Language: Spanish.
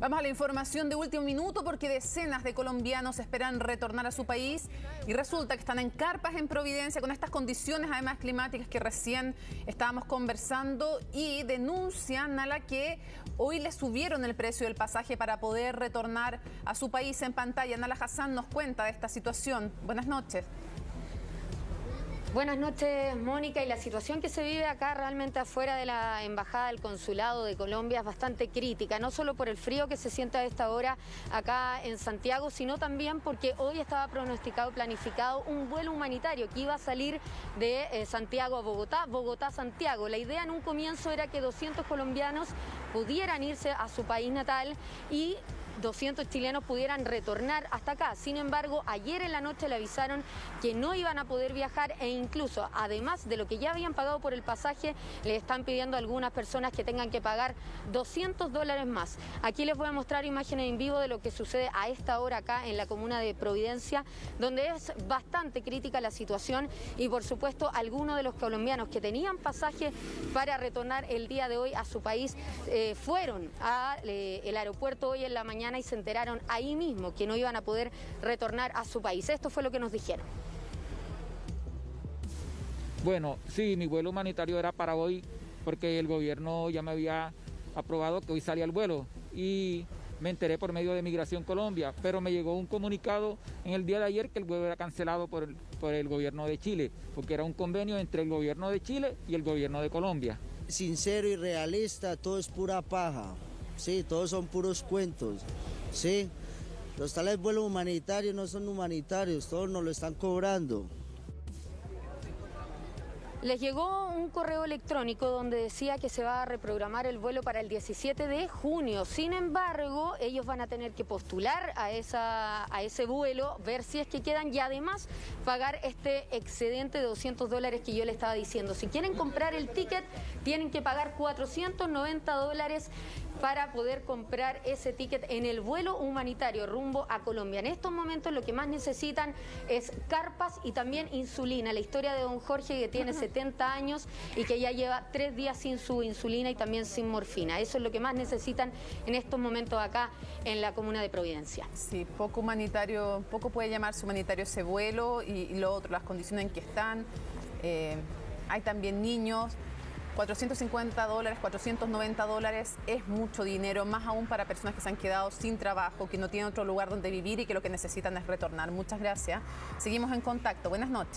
Vamos a la información de último minuto porque decenas de colombianos esperan retornar a su país y resulta que están en carpas en Providencia con estas condiciones además climáticas que recién estábamos conversando y denuncian a la que hoy le subieron el precio del pasaje para poder retornar a su país en pantalla. Nala Hassan nos cuenta de esta situación. Buenas noches. Buenas noches, Mónica. Y la situación que se vive acá realmente afuera de la Embajada del Consulado de Colombia es bastante crítica, no solo por el frío que se siente a esta hora acá en Santiago, sino también porque hoy estaba pronosticado, planificado un vuelo humanitario que iba a salir de eh, Santiago a Bogotá, Bogotá-Santiago. La idea en un comienzo era que 200 colombianos pudieran irse a su país natal y 200 chilenos pudieran retornar hasta acá. Sin embargo, ayer en la noche le avisaron que no iban a poder viajar e incluso, además de lo que ya habían pagado por el pasaje, le están pidiendo a algunas personas que tengan que pagar 200 dólares más. Aquí les voy a mostrar imágenes en vivo de lo que sucede a esta hora acá en la comuna de Providencia, donde es bastante crítica la situación y por supuesto algunos de los colombianos que tenían pasaje para retornar el día de hoy a su país eh, fueron al eh, aeropuerto hoy en la mañana y se enteraron ahí mismo que no iban a poder retornar a su país. Esto fue lo que nos dijeron. Bueno, sí, mi vuelo humanitario era para hoy porque el gobierno ya me había aprobado que hoy salía el vuelo y me enteré por medio de Migración Colombia, pero me llegó un comunicado en el día de ayer que el vuelo era cancelado por el, por el gobierno de Chile, porque era un convenio entre el gobierno de Chile y el gobierno de Colombia. Sincero y realista, todo es pura paja. Sí, todos son puros cuentos. Sí, los tales vuelos humanitarios no son humanitarios, todos nos lo están cobrando. Les llegó un correo electrónico donde decía que se va a reprogramar el vuelo para el 17 de junio. Sin embargo, ellos van a tener que postular a, esa, a ese vuelo, ver si es que quedan y además pagar este excedente de 200 dólares que yo le estaba diciendo. Si quieren comprar el ticket, tienen que pagar 490 dólares para poder comprar ese ticket en el vuelo humanitario rumbo a Colombia. En estos momentos lo que más necesitan es carpas y también insulina. La historia de don Jorge que tiene 70 años y que ya lleva tres días sin su insulina y también sin morfina. Eso es lo que más necesitan en estos momentos acá en la comuna de Providencia. Sí, poco humanitario, poco puede llamarse humanitario ese vuelo y, lo otro, las condiciones en que están. Eh, hay también niños. 450 dólares, 490 dólares es mucho dinero, más aún para personas que se han quedado sin trabajo, que no tienen otro lugar donde vivir y que lo que necesitan es retornar. Muchas gracias. Seguimos en contacto. Buenas noches.